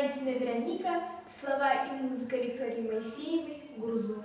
Антина Вероника, слова и музыка Виктории Моисеевой, Грузов.